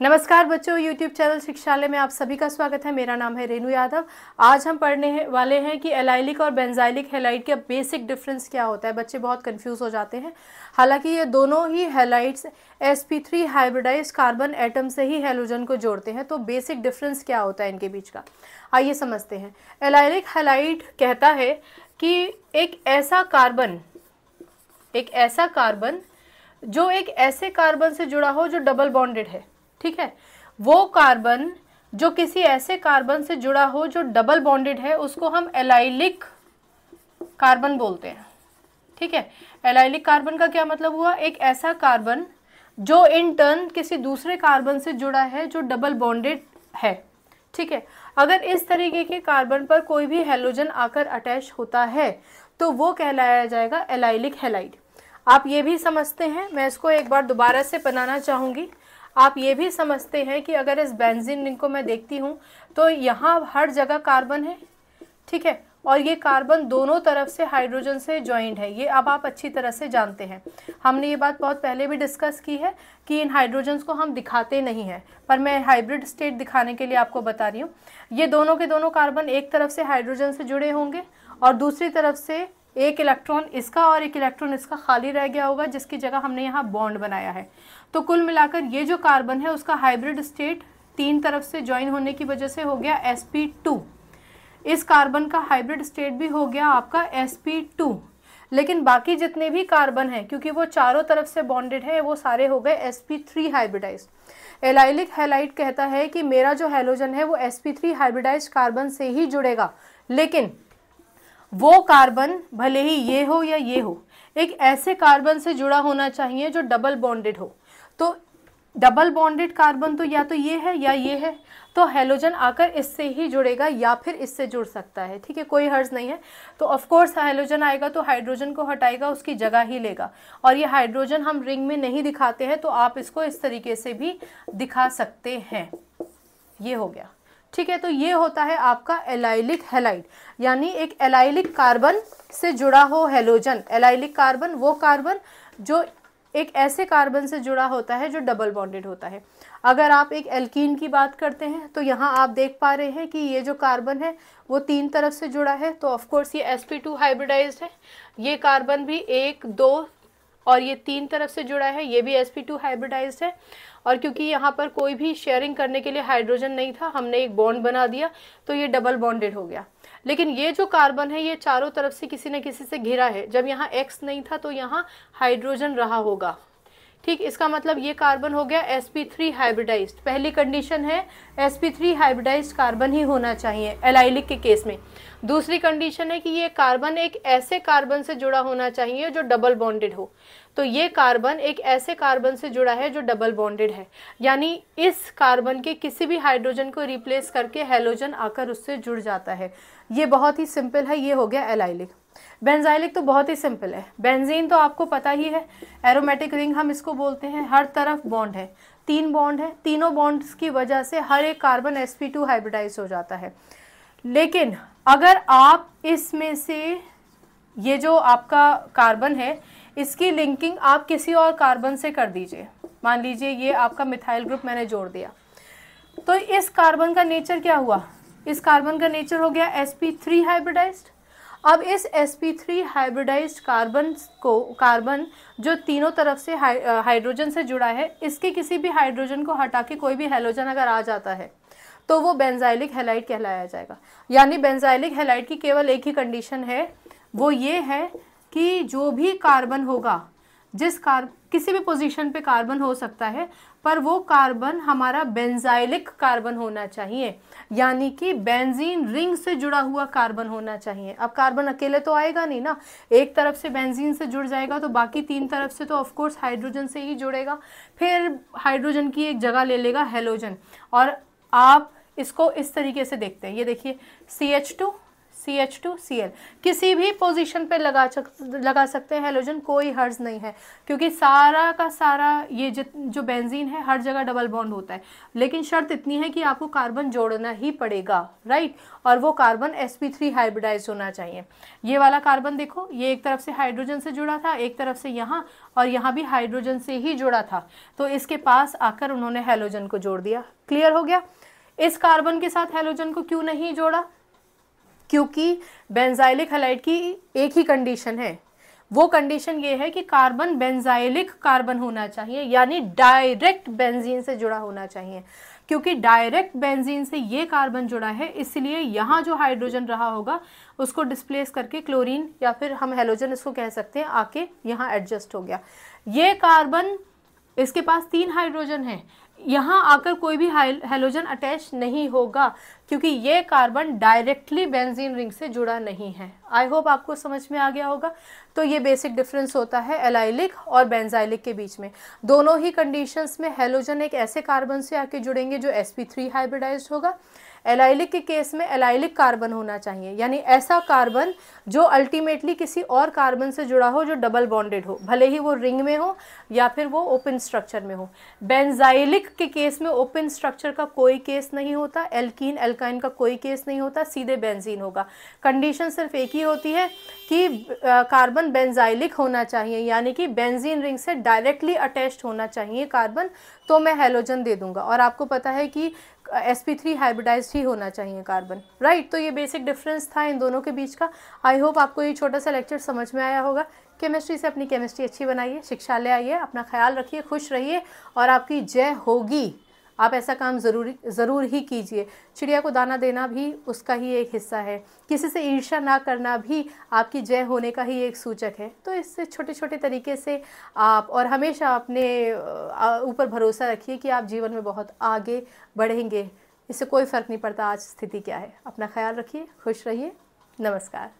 नमस्कार बच्चों YouTube channel शिक्षालय में आप सभी का स्वागत है। मेरा नाम है रेनू यादव। आज हम पढ़ने वाले हैं कि एलाइलिक और बेंजाइलिक हेलाइट का बेसिक डिफरेंस क्या होता है। बच्चे बहुत कंफ्यूज हो जाते हैं। हालाँकि ये दोनों ही halides sp3 hybridise carbon atom से ही हेलोजन को जोड़ते हैं। तो बेसिक डिफरेंस क्या होता है इनके बीच का? आइए समझते हैं। एलाइलिक हेलाइट कहता है कि एक ऐसा कार्बन एक ऐसा कार्बन जो एक ऐसे कार्बन से जुड़ा हो जो डबल बॉन्डेड है। ठीक है? वो कार्बन जो किसी ऐसे कार्बन से जुड़ा हो जो डबल बॉन्डेड है, उसको हम एलाइलिक कार्बन बोलते हैं। ठीक है? एलाइलिक कार्बन का क्या मतलब हुआ? एक ऐसा कार्बन जो इन टर्न किसी दूसरे कार्बन से जुड़ा है, जो डबल बॉन्डेड है। ठीक है? अगर इस तरीके के कार्बन पर कोई भी हेलोजन आकर अटैच होता है तो वो कहलाया जाएगा एलाइलिक हेलाइड आप ये भी समझते हैं। मैं इसको एक बार दोबारा से बनाना चाहूँगी। आप ये भी समझते हैं कि अगर इस बेंजीन रिंग को मैं देखती हूँ तो यहाँ हर जगह कार्बन है, ठीक है? और ये कार्बन दोनों तरफ़ से हाइड्रोजन से ज्वाइंट है। ये अब आप अच्छी तरह से जानते हैं। हमने ये बात बहुत पहले भी डिस्कस की है कि इन हाइड्रोजन्स को हम दिखाते नहीं हैं। पर मैं हाइब्रिड स्टेट दिखाने के लिए आपको बता रही हूँ। ये दोनों के दोनों कार्बन एक तरफ़ से हाइड्रोजन से जुड़े होंगे और दूसरी तरफ़ से एक इलेक्ट्रॉन इसका और एक इलेक्ट्रॉन इसका खाली रह गया होगा, जिसकी जगह हमने यहाँ बॉन्ड बनाया है। तो कुल मिलाकर ये जो कार्बन है, उसका हाइब्रिड स्टेट तीन तरफ़ से ज्वाइन होने की वजह से हो गया sp2 इस कार्बन का हाइब्रिड स्टेट भी हो गया आपका sp2 लेकिन बाकी जितने भी कार्बन हैं, क्योंकि वो चारों तरफ़ से बॉन्डेड है, वो सारे हो गए sp3 हाइब्रिडाइज एलाइलिक हेलाइट कहता है कि मेरा जो हेलोजन है, वो sp3 हाइब्रिडाइज कार्बन से ही जुड़ेगा। लेकिन वो कार्बन, भले ही ये हो या ये हो, एक ऐसे कार्बन से जुड़ा होना चाहिए जो डबल बॉन्डेड हो। तो डबल बॉन्डेड कार्बन तो या तो ये है या ये है तो हेलोजन आकर इससे ही जुड़ेगा या फिर इससे जुड़ सकता है, ठीक है? कोई हर्ज नहीं है। तो ऑफ़ कोर्स हेलोजन आएगा तो हाइड्रोजन को हटाएगा, उसकी जगह ही लेगा। और ये हाइड्रोजन हम रिंग में नहीं दिखाते हैं तो आप इसको इस तरीके से भी दिखा सकते हैं। ये हो गया। ठीक है तो ये होता है आपका एलाइलिक हेलाइड, यानी एक एलाइलिक कार्बन से जुड़ा हो हेलोजन। एलाइलिक कार्बन, वो कार्बन जो एक ऐसे कार्बन से जुड़ा होता है जो डबल बॉन्डेड होता है। अगर आप एक एल्कीन की बात करते हैं तो यहाँ आप देख पा रहे हैं कि ये जो कार्बन है, वो तीन तरफ़ से जुड़ा है। तो ऑफ़ कोर्स ये sp2 हाइब्रिडाइज्ड है। ये कार्बन भी एक, दो और ये तीन तरफ़ से जुड़ा है, ये भी sp2 हाइब्रिडाइज्ड है। और क्योंकि यहाँ पर कोई भी शेयरिंग करने के लिए हाइड्रोजन नहीं था, हमने एक बॉन्ड बना दिया तो ये डबल बॉन्डेड हो गया। लेकिन ये जो कार्बन है, ये चारों तरफ़ से किसी न किसी से घिरा है। जब यहाँ एक्स नहीं था तो यहाँ हाइड्रोजन रहा होगा। ठीक, इसका मतलब ये कार्बन हो गया sp3 हाइब्रिडाइज्ड पहली कंडीशन है sp3 हाइब्रिडाइज्ड कार्बन ही होना चाहिए एलाइलिक के केस में। दूसरी कंडीशन है कि ये कार्बन एक ऐसे कार्बन से जुड़ा होना चाहिए जो डबल बॉन्डेड हो। तो ये कार्बन एक ऐसे कार्बन से जुड़ा है जो डबल बॉन्डेड है। यानी इस कार्बन के किसी भी हाइड्रोजन को रिप्लेस करके हेलोजन आकर उससे जुड़ जाता है। ये बहुत ही सिंपल है, ये हो गया एलाइलिक। बेंजाइलिक तो बहुत ही सिंपल है। बेंजीन तो आपको पता ही है, एरोमेटिक रिंग हम इसको बोलते हैं, हर तरफ़ बॉन्ड है। तीन बॉन्ड है, तीनों बॉन्ड्स की वजह से हर एक कार्बन sp2 हाइब्रिडाइज हो जाता है। लेकिन अगर आप इसमें से ये जो आपका कार्बन है, इसकी लिंकिंग आप किसी और कार्बन से कर दीजिए। मान लीजिए ये आपका मिथाइल ग्रुप मैंने जोड़ दिया। तो इस कार्बन का नेचर क्या हुआ? इस कार्बन का नेचर हो गया sp3 हाइब्रिडाइज्ड अब इस sp3 हाइब्रिडाइज्ड कार्बन को कार्बन जो तीनों तरफ़ से हाइड्रोजन से जुड़ा है, इसके किसी भी हाइड्रोजन को हटा के कोई भी हेलोजन अगर आ जाता है तो वो बेंजाइलिक हेलाइट कहलाया जाएगा। यानी बेंजाइलिक हेलाइट की केवल एक ही कंडीशन है वो ये है कि जो भी कार्बन होगा, जिस कार, किसी भी पोजीशन पे कार्बन हो सकता है, पर वो कार्बन हमारा बेंजाइलिक कार्बन होना चाहिए। यानी कि बेंजीन रिंग से जुड़ा हुआ कार्बन होना चाहिए। अब कार्बन अकेले तो आएगा नहीं ना। एक तरफ़ से बेंजीन से जुड़ जाएगा तो बाकी तीन तरफ़ से तो ऑफकोर्स हाइड्रोजन से ही जुड़ेगा। फिर हाइड्रोजन की एक जगह ले लेगा हेलोजन और आप इसको इस तरीके से देखते हैं। ये देखिए C H two C H two C L किसी भी पोजीशन पे लगा लगा सकते हैं हेलोजन कोई हर्ज नहीं है। क्योंकि सारा का सारा, ये जित, जो बेंजीन है, हर जगह डबल बॉन्ड होता है। लेकिन शर्त इतनी है कि आपको कार्बन जोड़ना ही पड़ेगा राइट और वो carbon S P three hybridise होना चाहिए। ये वाला कार्बन देखो, ये एक तरफ़ से हाइड्रोजन से जुड़ा था, एक तरफ़ से यहाँ, और यहाँ भी हाइड्रोजन से ही जुड़ा था। तो इसके पास आकर उन्होंने हेलोजन को जोड़ दिया। क्लियर हो गया? इस कार्बन के साथ हेलोजन को क्यों नहीं जोड़ा? क्योंकि बेंजाइलिक हेलाइड की एक ही कंडीशन है। वो कंडीशन ये है कि कार्बन बेंजाइलिक कार्बन होना चाहिए, यानी डायरेक्ट बेंजीन से जुड़ा होना चाहिए। क्योंकि डायरेक्ट बेंजीन से ये कार्बन जुड़ा है, इसलिए यहाँ जो हाइड्रोजन रहा होगा, उसको डिस्प्लेस करके क्लोरीन या फिर हम हेलोजन इसको कह सकते हैं, आके यहाँ एडजस्ट हो गया। ये कार्बन इसके पास तीन हाइड्रोजन है। यहाँ आकर कोई भी हेलोजन अटैच नहीं होगा, क्योंकि ये कार्बन डायरेक्टली बेंजीन रिंग से जुड़ा नहीं है। आई होप आपको समझ में आ गया होगा। तो ये बेसिक डिफरेंस होता है एलाइलिक और बेंजाइलिक के बीच में। दोनों ही कंडीशंस में हेलोजन एक ऐसे कार्बन से आके जुड़ेंगे जो sp3 हाइब्रिडाइज्ड होगा। एलाइलिक के केस में एलाइलिक कार्बन होना चाहिए। यानी ऐसा कार्बन जो अल्टीमेटली किसी और कार्बन से जुड़ा हो, जो डबल बॉन्डेड हो। भले ही वो रिंग में हो या फिर वो ओपन स्ट्रक्चर में हो। बेंजाइलिक के केस में ओपन स्ट्रक्चर का कोई केस नहीं होता। एल्कीन, एल्काइन का कोई केस नहीं होता। सीधे बेंजीन होगा। कंडीशन सिर्फ़ एक ही होती है कि कार्बन बेंजाइलिक होना चाहिए। यानी कि बेंजीन रिंग से डायरेक्टली अटैच्ड होना चाहिए कार्बन। तो मैं हेलोजन दे दूँगा। और आपको पता है कि एस पी थ्री हाइब्रिडाइज ही होना चाहिए कार्बन राइट तो ये बेसिक डिफरेंस था इन दोनों के बीच का। आई होप आपको ये छोटा सा लेक्चर समझ में आया होगा। केमिस्ट्री से अपनी केमिस्ट्री अच्छी बनाइए, शिक्षा ले आइए, अपना ख्याल रखिए, खुश रहिए, और आपकी जय होगी। आप ऐसा काम ज़रूरी, ज़रूर ही कीजिए। चिड़िया को दाना देना भी उसका ही एक हिस्सा है। किसी से ईर्ष्या ना करना भी आपकी जय होने का ही एक सूचक है। तो इससे छोटे छोटे तरीके से आप और हमेशा अपने ऊपर भरोसा रखिए कि आप जीवन में बहुत आगे बढ़ेंगे। इससे कोई फ़र्क नहीं पड़ता आज स्थिति क्या है। अपना ख्याल रखिए, खुश रहिए। नमस्कार।